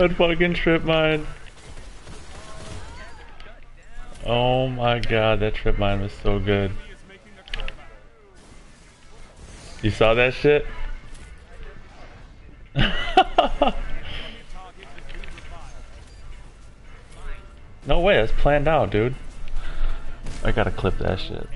that fucking tripmine. Oh my god, that tripmine was so good. You saw that shit? no way, that's planned out, dude. I gotta clip that shit.